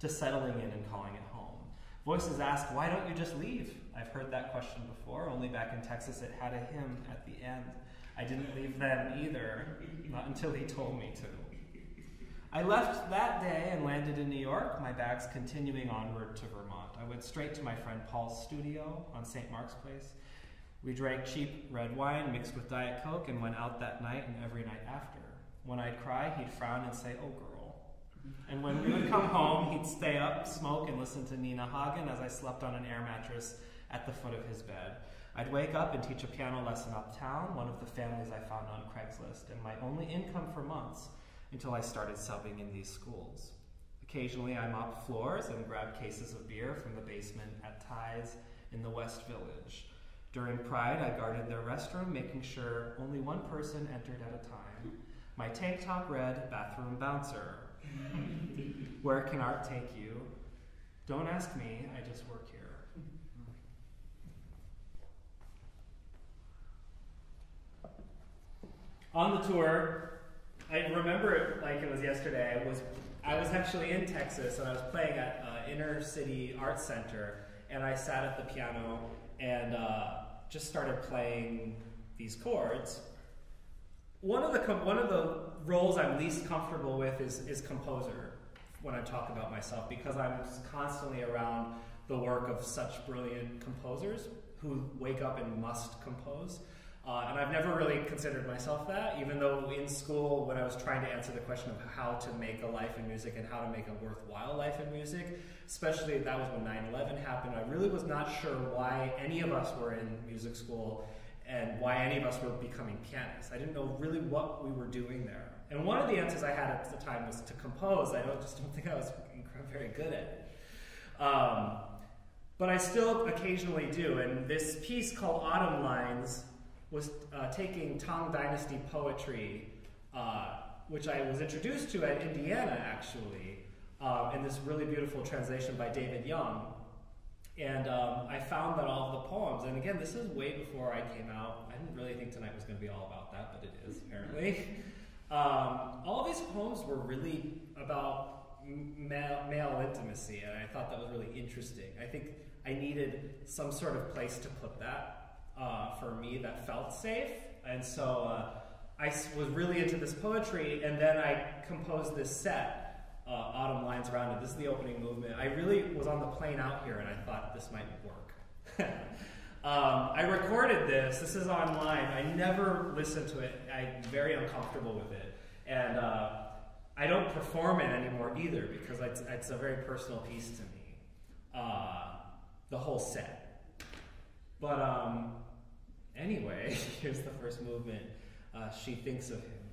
to settling in and calling it home. Voices ask, why don't you just leave? I've heard that question before, only back in Texas it had a hymn at the end. I didn't leave then either, not until he told me to. I left that day and landed in New York, my bags continuing onward to Vermont. I went straight to my friend Paul's studio on St. Mark's Place. We drank cheap red wine mixed with Diet Coke and went out that night and every night after. When I'd cry, he'd frown and say, Oh, girl. And when we would come home, he'd stay up, smoke, and listen to Nina Hagen as I slept on an air mattress at the foot of his bed. I'd wake up and teach a piano lesson uptown, one of the families I found on Craigslist, and my only income for months until I started subbing in these schools. Occasionally, I mopped floors and grabbed cases of beer from the basement at Ty's in the West Village. During Pride, I guarded their restroom, making sure only one person entered at a time. My tank top read, bathroom bouncer. Where can art take you? Don't ask me, I just work here. On the tour, I remember it like it was yesterday. Was I was actually in Texas and I was playing at uh, Inner City Arts Center, and I sat at the piano and uh, just started playing these chords. One of the one of the roles I'm least comfortable with is is composer when I talk about myself because I'm constantly around the work of such brilliant composers who wake up and must compose. Uh, and I've never really considered myself that, even though in school, when I was trying to answer the question of how to make a life in music and how to make a worthwhile life in music, especially that was when 9 11 happened, I really was not sure why any of us were in music school and why any of us were becoming pianists. I didn't know really what we were doing there. And one of the answers I had at the time was to compose. I don't, just don't think I was very good at it. Um, but I still occasionally do. And this piece called Autumn Lines was uh, taking Tang Dynasty poetry, uh, which I was introduced to at Indiana actually, uh, in this really beautiful translation by David Young. And um, I found that all of the poems, and again, this is way before I came out. I didn't really think tonight was going to be all about that, but it is apparently. Um, all these poems were really about male intimacy, and I thought that was really interesting. I think I needed some sort of place to put that uh, for me that felt safe. And so uh, I was really into this poetry, and then I composed this set, uh, Autumn Lines Around It. This is the opening movement. I really was on the plane out here, and I thought this might work. um, I recorded this. This is online. I never listened to it. I'm very uncomfortable with it. And uh, I don't perform it anymore either because it's, it's a very personal piece to me. Uh, the whole set. But um, Anyway, here's the first movement. Uh, she thinks of him.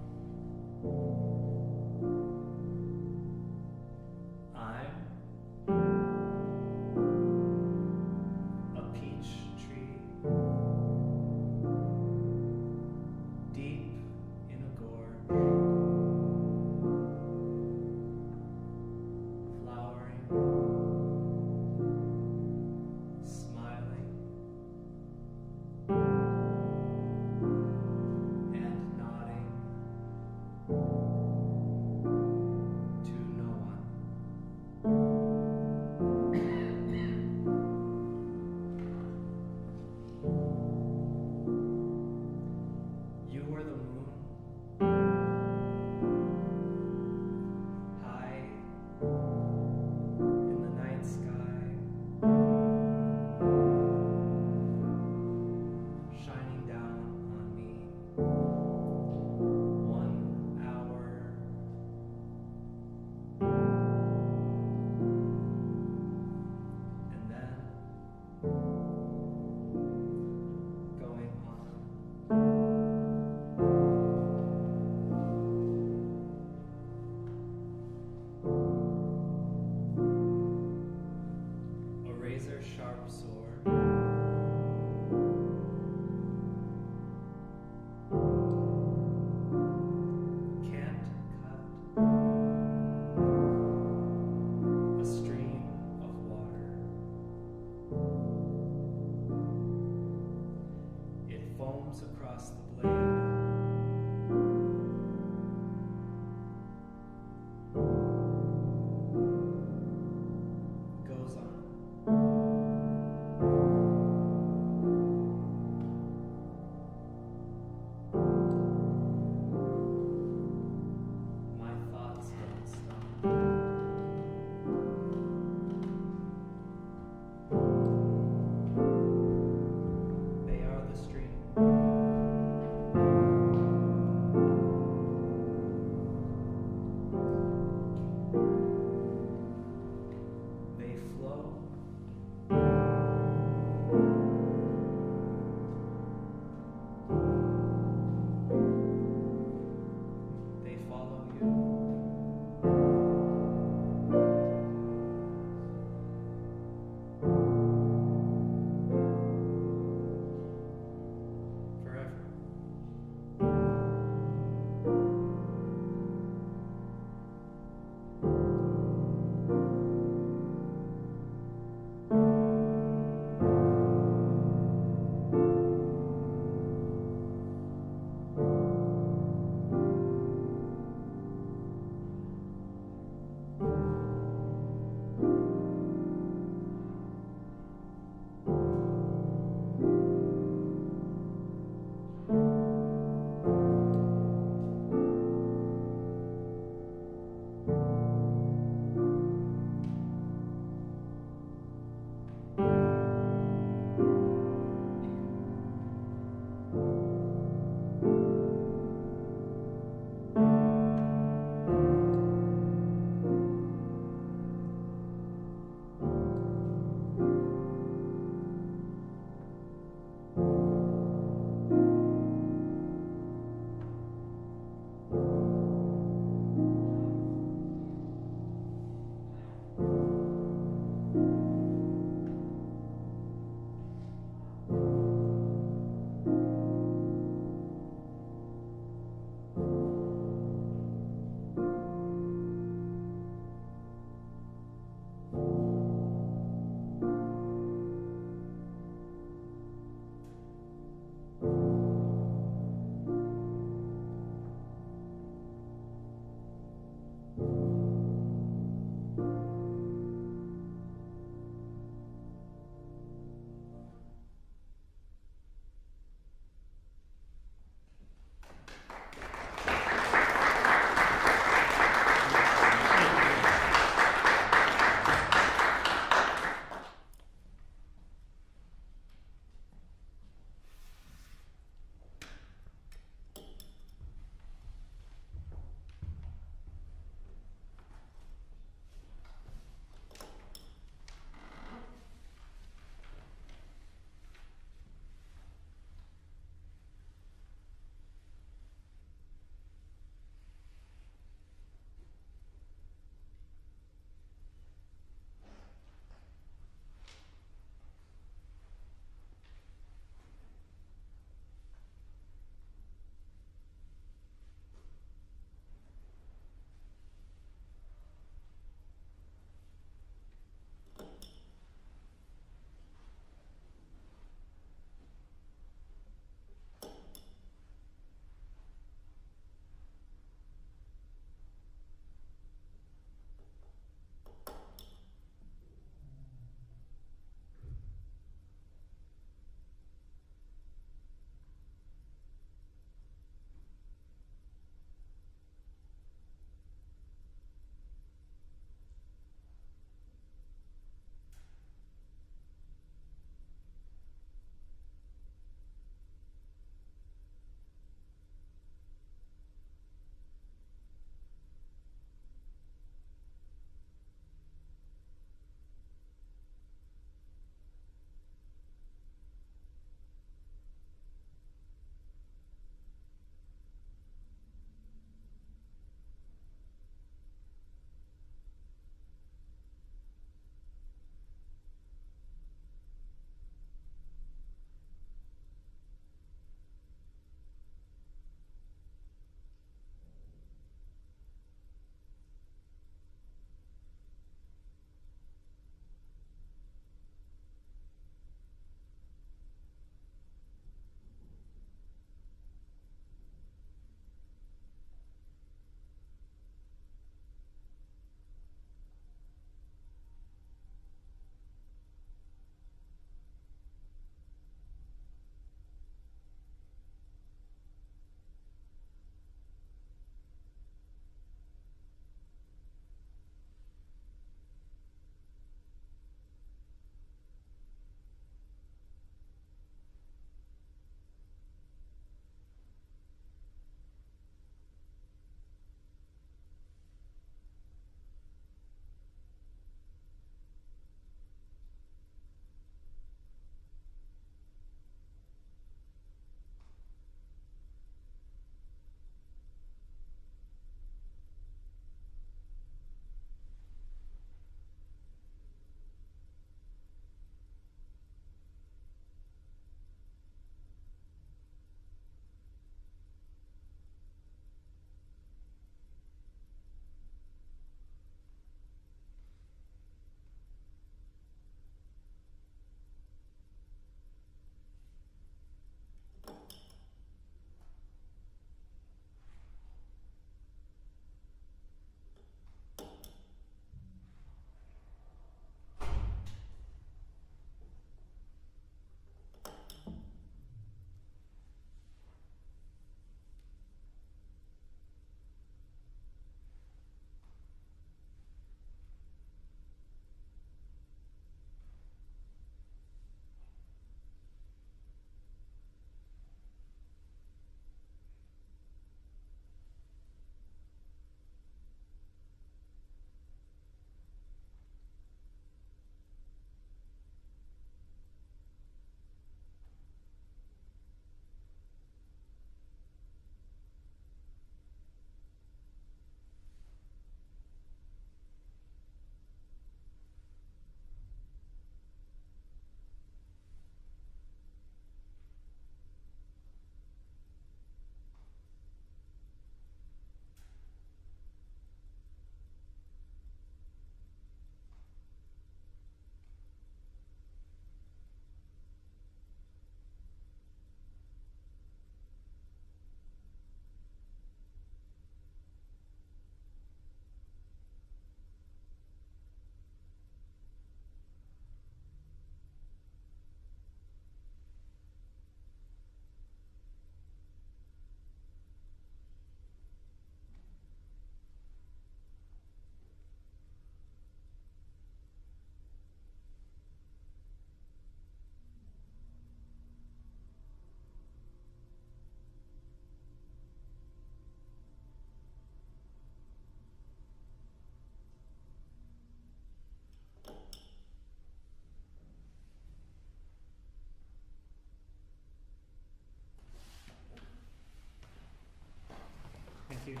And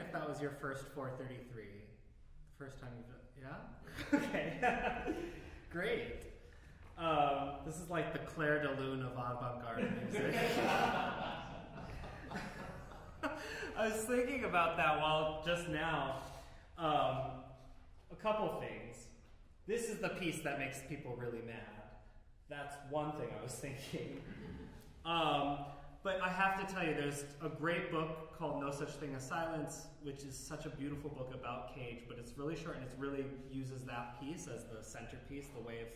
if that was your first 433, the first time you've done, yeah? okay, great. Um, this is like the Clair de Lune of avant-garde music. I was thinking about that while just now. Um, a couple things. This is the piece that makes people really mad. That's one thing I was thinking. Um, but I have to tell you, there's a great book called No Such Thing as Silence, which is such a beautiful book about Cage, but it's really short and it really uses that piece as the centerpiece, the way of,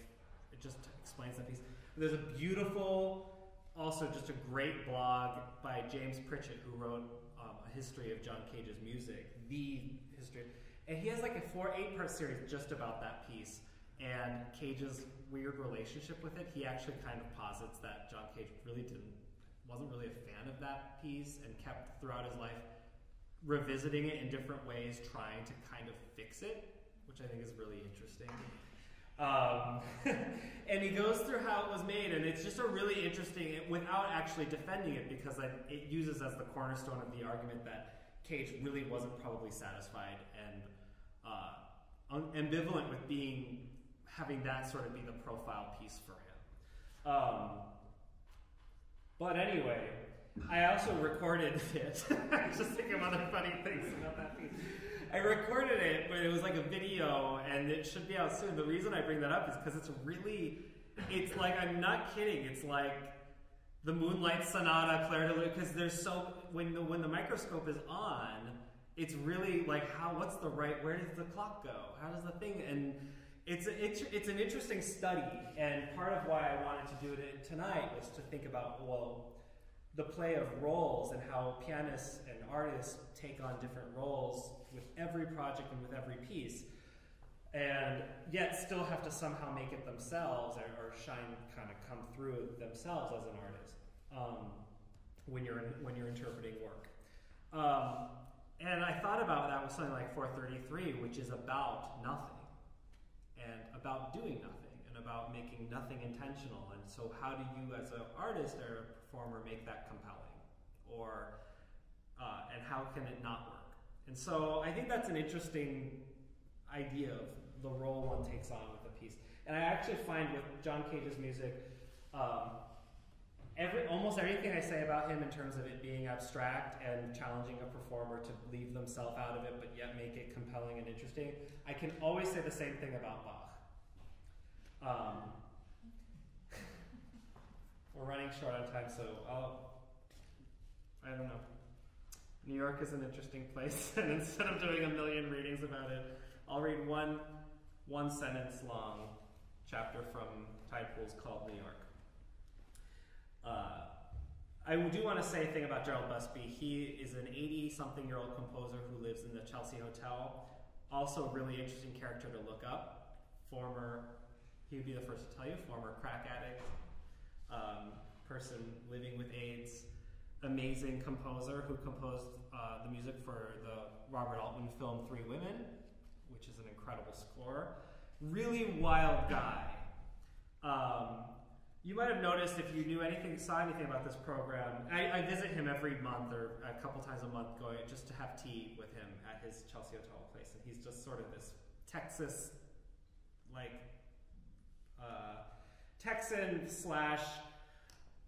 it just explains that piece. There's a beautiful, also just a great blog by James Pritchett, who wrote um, a history of John Cage's music, the history. And he has like a four, eight part series just about that piece and Cage's weird relationship with it. He actually kind of posits that John Cage really didn't, wasn't really a fan of that piece and kept throughout his life revisiting it in different ways, trying to kind of fix it, which I think is really interesting. Um, and he goes through how it was made, and it's just a really interesting, without actually defending it, because it uses as the cornerstone of the argument that Cage really wasn't probably satisfied and uh, ambivalent with being having that sort of be the profile piece for him. Um, but anyway, I also recorded it. I was just thinking of other funny things about that piece. I recorded it, but it was like a video, and it should be out soon. The reason I bring that up is because it's really, it's like I'm not kidding. It's like the Moonlight Sonata, Clair de Lune, because there's so when the when the microscope is on, it's really like how what's the right where does the clock go? How does the thing and it's, a, it's, it's an interesting study, and part of why I wanted to do it tonight was to think about, well, the play of roles and how pianists and artists take on different roles with every project and with every piece, and yet still have to somehow make it themselves or, or shine, kind of come through themselves as an artist um, when, you're in, when you're interpreting work. Um, and I thought about that with something like 433, which is about nothing and about doing nothing and about making nothing intentional. And so, how do you, as an artist or a performer, make that compelling? Or, uh, and how can it not work? And so, I think that's an interesting idea of the role one takes on with a piece. And I actually find with John Cage's music, um, every almost everything I say about him in terms of it being abstract and challenging a performer to leave themselves out of it, but yet make it compelling and interesting, I can always say the same thing about Bach. Um, we're running short on time, so I'll. I don't know. New York is an interesting place, and instead of doing a million readings about it, I'll read one one sentence long chapter from Tide Pools called New York. Uh, I do want to say a thing about Gerald Busby. He is an 80 something year old composer who lives in the Chelsea Hotel. Also, a really interesting character to look up. Former, he would be the first to tell you, former crack addict, um, person living with AIDS, amazing composer who composed uh, the music for the Robert Altman film Three Women, which is an incredible score. Really wild guy. Um, you might have noticed if you knew anything, saw anything about this program. I, I, visit him every month or a couple times a month, going just to have tea with him at his Chelsea Hotel place, and he's just sort of this Texas, like uh, Texan slash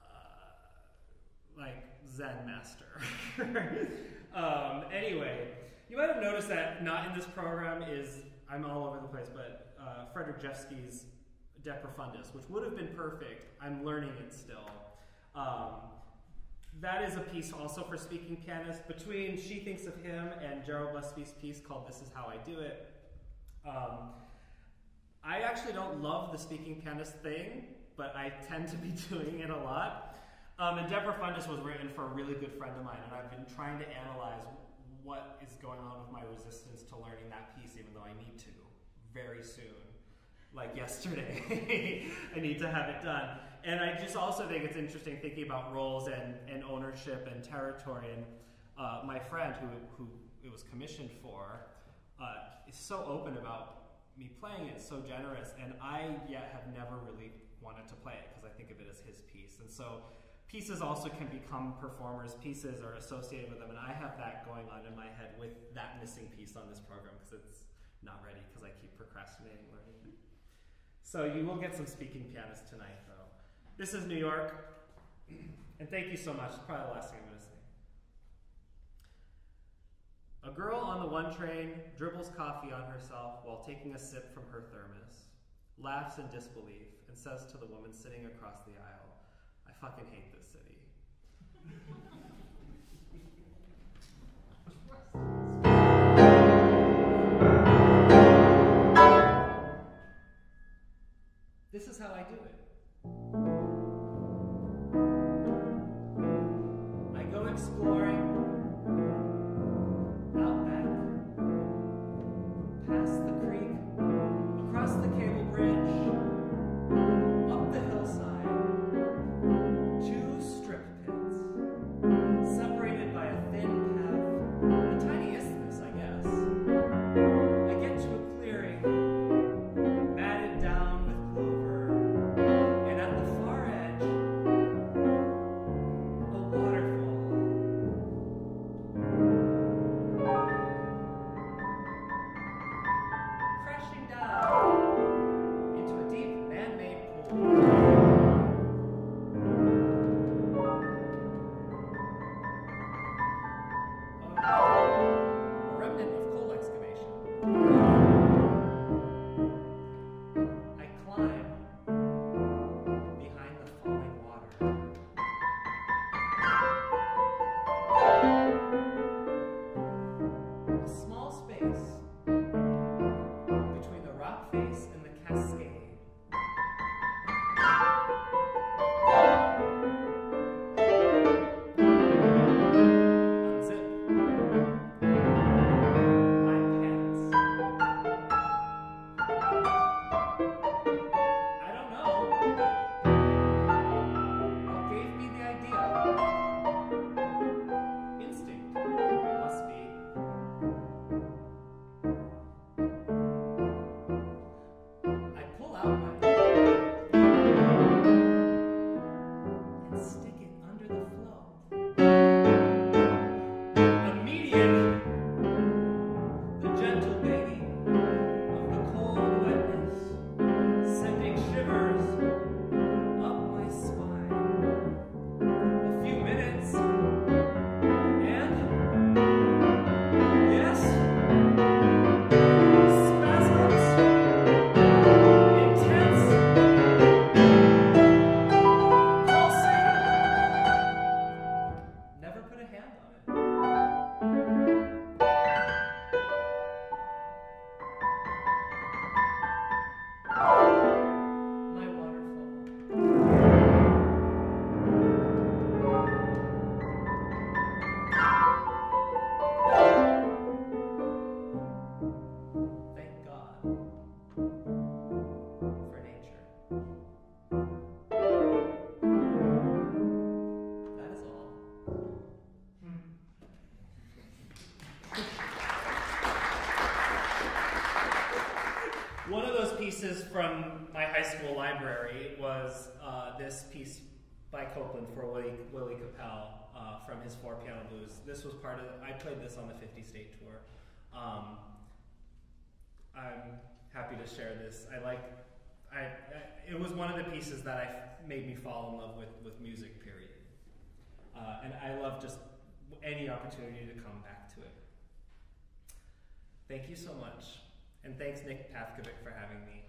uh, like Zen master. um, anyway, you might have noticed that not in this program is I'm all over the place, but uh, Frederic Rzewski's De Profundis, which would have been perfect. I'm learning it still. Um, that is a piece also for speaking pianists. Between She Thinks of Him and Gerald Busby's piece called This Is How I Do It, um, I actually don't love the speaking pianist thing, but I tend to be doing it a lot. Um, and De Profundis was written for a really good friend of mine, and I've been trying to analyze what is going on with my resistance to learning that piece, even though I need to very soon like yesterday. I need to have it done. And I just also think it's interesting thinking about roles and, and ownership and territory. And uh, my friend, who, who it was commissioned for, uh, is so open about me playing it, so generous. And I yet have never really wanted to play it because I think of it as his piece. And so pieces also can become performers. Pieces are associated with them, and I have that going on in my head with that missing piece on this program because it's not ready because I keep procrastinating learning. So you will get some speaking pianists tonight, though. This is New York, and thank you so much. It's probably the last thing I'm going to say. A girl on the one train dribbles coffee on herself while taking a sip from her thermos, laughs in disbelief, and says to the woman sitting across the aisle, I fucking hate this city. how I do it. For Willie, Willie Kapell uh, from his Four Piano Blues. This was part of, I played this on the 50 State Tour. Um, I'm happy to share this. I like, I, I, it was one of the pieces that I made me fall in love with, with music, period. Uh, and I love just any opportunity to come back to it. Thank you so much. And thanks, Nick Pathkovic, for having me.